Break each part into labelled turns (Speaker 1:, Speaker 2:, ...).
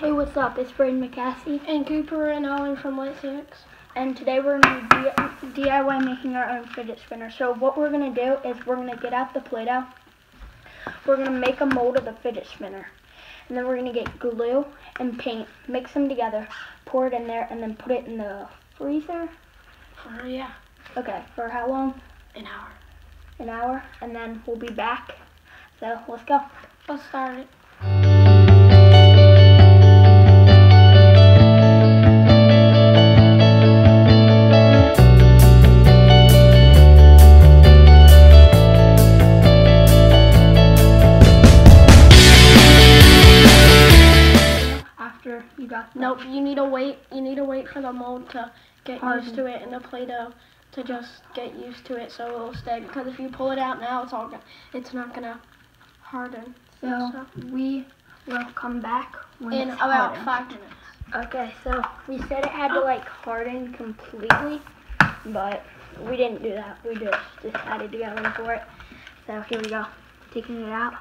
Speaker 1: Hey, what's up? It's Braden McCassie,
Speaker 2: And Cooper and Ollie from Light Six.
Speaker 1: and today we're going to be DIY making our own fidget spinner. So what we're going to do is we're going to get out the Play-Doh. We're going to make a mold of the fidget spinner. And then we're going to get glue and paint, mix them together, pour it in there, and then put it in the freezer.
Speaker 2: Oh yeah,
Speaker 1: Okay, for how long?
Speaker 2: an hour.
Speaker 1: An hour, and then we'll be back. So let's go.
Speaker 2: Let's start it. Nope, you need to wait. You need to wait for the mold to get used to mm-hmm. it and the Play-Doh to just get used to it so it'll stay. Because if you pull it out now, it's all gonna, it's not gonna harden.
Speaker 1: So we will come back when
Speaker 2: in
Speaker 1: it's
Speaker 2: about
Speaker 1: hardened.
Speaker 2: five minutes.
Speaker 1: Okay, so we said it had to like harden completely, but we didn't do that. We just decided to go in for it. So here we go, taking it out.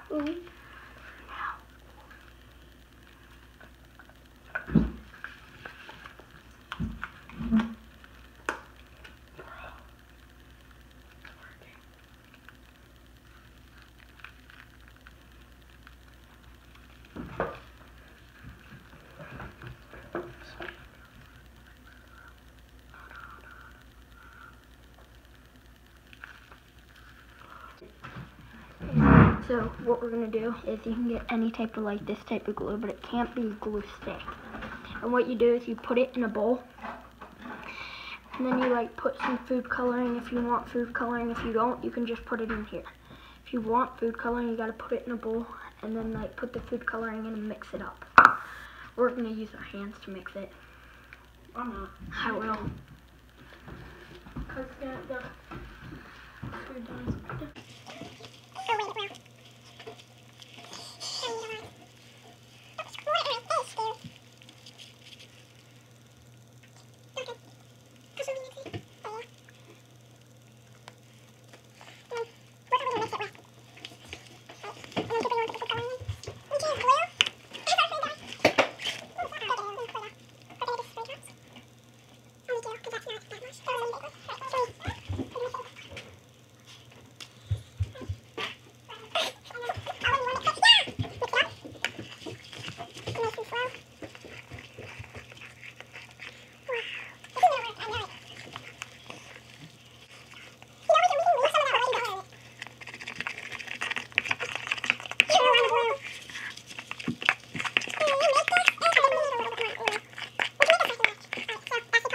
Speaker 1: So what we're gonna do is you can get any type of like this type of glue, but it can't be glue stick. And what you do is you put it in a bowl, and then you like put some food coloring if you want food coloring. If you don't, you can just put it in here. If you want food coloring, you gotta put it in a bowl, and then like put the food coloring in and mix it up. We're gonna use our hands to mix it.
Speaker 2: I'm not.
Speaker 1: I will.
Speaker 2: Cause the, the food does.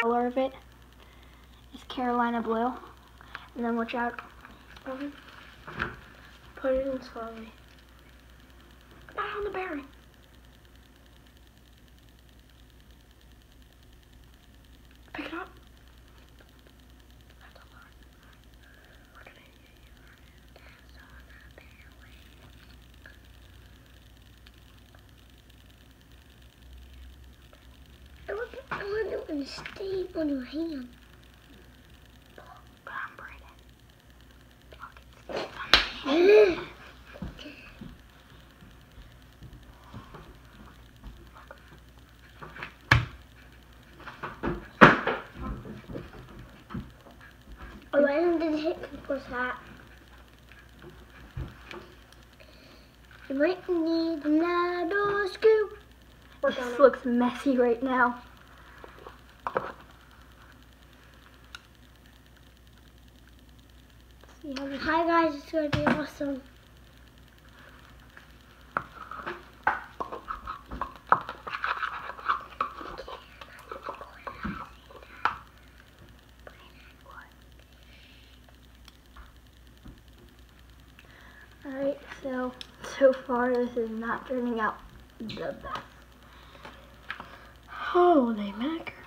Speaker 1: Color of it is Carolina blue. And then watch out.
Speaker 2: Okay. Put it in slowly. Not on the bearing. Pick it up. That's a lot. We're gonna
Speaker 3: I want, It to stay on your hand. Oh, I didn't hit Cooper's hat. You might need another scoop.
Speaker 1: This looks messy right now.
Speaker 3: Hi guys, it's gonna be awesome.
Speaker 1: Alright, so so far this is not turning out the best.
Speaker 2: Holy macaroni.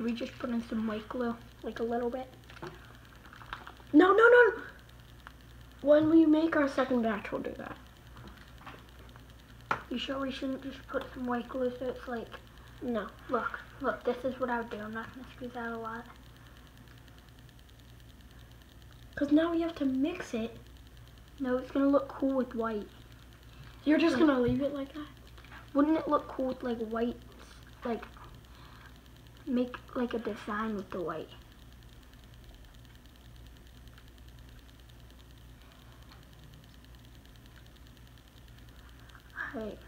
Speaker 1: Should we just put in some white glue? Like a little bit?
Speaker 2: No, no, no. When we make our second batch, we'll do that.
Speaker 1: You sure we shouldn't just put some white glue so it's like,
Speaker 2: No.
Speaker 1: look, look, this is what I would do. I'm not going to squeeze out a lot.
Speaker 2: Because now we have to mix it.
Speaker 1: No, it's going to look cool with white.
Speaker 2: You're just going to leave it like that?
Speaker 1: Wouldn't it look cool with like white, like, make like a design with the white? Alright.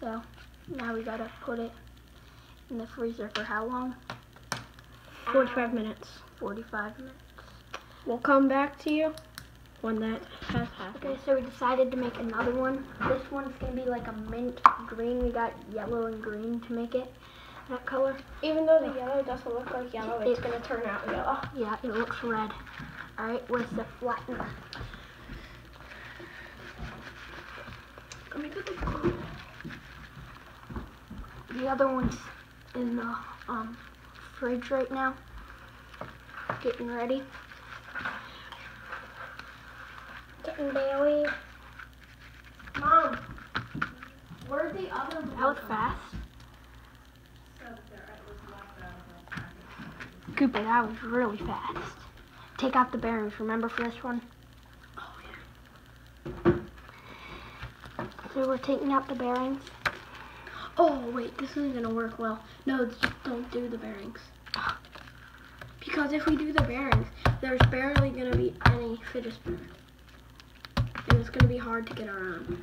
Speaker 1: So, now we gotta put it in the freezer for how long?
Speaker 2: 45 minutes.
Speaker 1: 45 minutes.
Speaker 2: We'll come back to you when that has happened.
Speaker 1: Okay, so we decided to make another one. This one's gonna be like a mint green. We got yellow and green to make it that color.
Speaker 2: Even though the yellow doesn't look like yellow, it's
Speaker 1: It-
Speaker 2: going to turn out yellow.
Speaker 1: Yeah, it looks red. Alright, where's the flattener?
Speaker 2: Let me put the
Speaker 1: The other one's in the um, fridge right now. Getting ready.
Speaker 3: Getting berry.
Speaker 2: Mom, where's the other
Speaker 1: That was fast. Cooper, that was really fast. Take out the bearings, remember for this one? Oh, yeah. So we're taking out the bearings.
Speaker 2: Oh, wait, this isn't going to work well. No, just don't do the bearings. Because if we do the bearings, there's barely going to be any fidget spinner. And it's going to be hard to get around.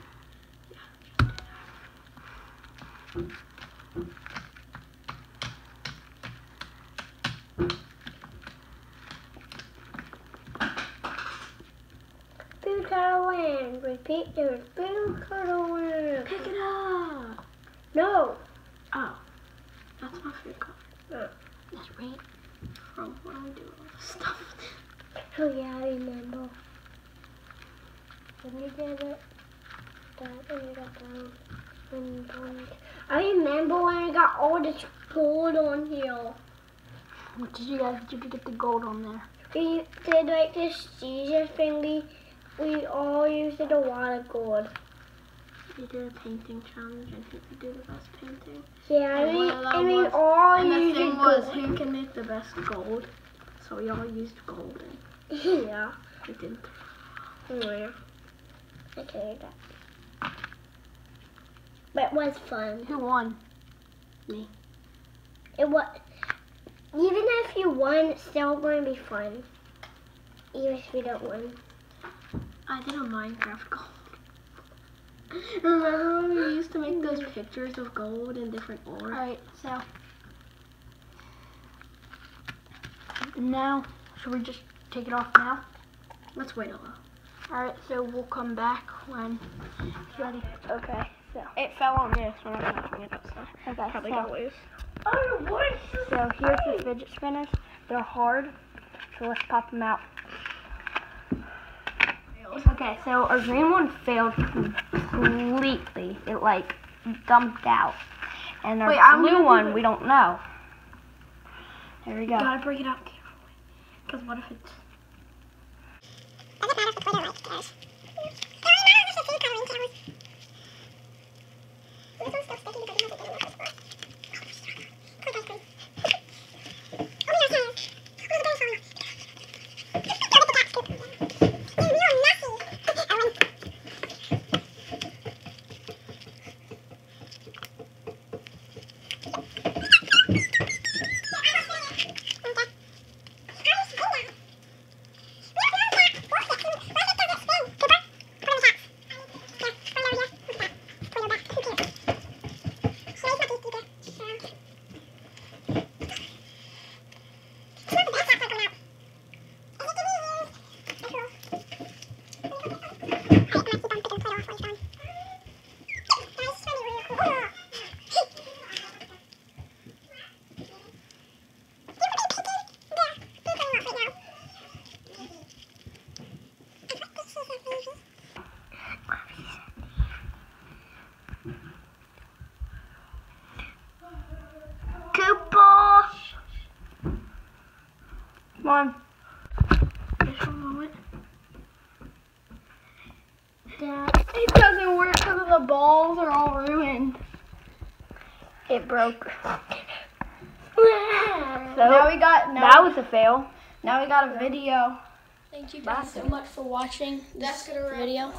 Speaker 3: Blue color win. Repeat the blue color win.
Speaker 2: Pick it up!
Speaker 3: No.
Speaker 2: Oh, that's my favorite color.
Speaker 1: That's right.
Speaker 2: From do all this stuff.
Speaker 3: Oh yeah, I remember. When you did it, that when you got down. When. I remember when I got all this gold on here.
Speaker 1: What did you guys do to get the gold on there?
Speaker 3: We did like this Caesar thing. We, all used a lot of gold.
Speaker 2: We did a painting challenge and who could do the best painting.
Speaker 3: Yeah,
Speaker 2: And one of
Speaker 3: we
Speaker 2: was-
Speaker 3: all
Speaker 2: And the
Speaker 3: used
Speaker 2: thing
Speaker 3: gold.
Speaker 2: was who can make the best gold. So we all used gold and
Speaker 3: yeah.
Speaker 2: we did.
Speaker 3: Yeah. Mm-hmm. I tell you that. But it was fun.
Speaker 1: Who won? Me.
Speaker 3: It was. Even if you won, it's still going to be fun. Even if we don't win.
Speaker 2: I did a Minecraft gold. Remember when we used to make those pictures of gold and different ore?
Speaker 1: Alright, so. Now, should we just take it off now?
Speaker 2: Let's wait a while.
Speaker 1: Alright, so we'll come back when it's ready. Okay, so.
Speaker 2: It fell on this when I was picking it up, so
Speaker 1: Okay,
Speaker 2: probably
Speaker 1: so,
Speaker 2: got loose.
Speaker 1: so here's the fidget spinners. They're hard, so let's pop them out. Okay, so our green one failed completely. It like dumped out. And our
Speaker 2: Wait,
Speaker 1: blue one, we don't know. There we go.
Speaker 2: Gotta bring it out carefully. Because what if it's.
Speaker 1: Come on.
Speaker 2: Just one moment.
Speaker 3: That
Speaker 2: It doesn't work because the the balls are all ruined.
Speaker 4: It broke.
Speaker 2: So
Speaker 4: So
Speaker 2: now we got now,
Speaker 4: that was a fail.
Speaker 2: now we got a video.
Speaker 1: Thank you guys so much for watching this video.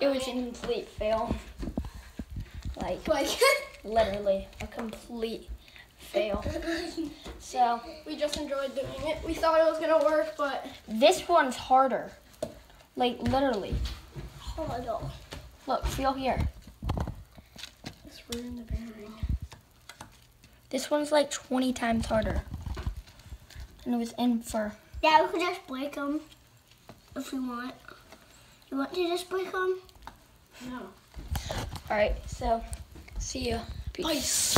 Speaker 1: It was a complete fail. Like,
Speaker 2: Like
Speaker 1: literally a complete fail. So,
Speaker 2: we just enjoyed doing it. We thought it was gonna work, but
Speaker 1: this one's harder. Like, literally.
Speaker 2: hold on.
Speaker 1: Look, feel here.
Speaker 2: Let's ruin the bearing.
Speaker 1: This one's like 20 times harder. And it was in for.
Speaker 3: Yeah, we could just break them if we want. You want to just break them?
Speaker 2: No.
Speaker 1: Alright, so, see you. Peace.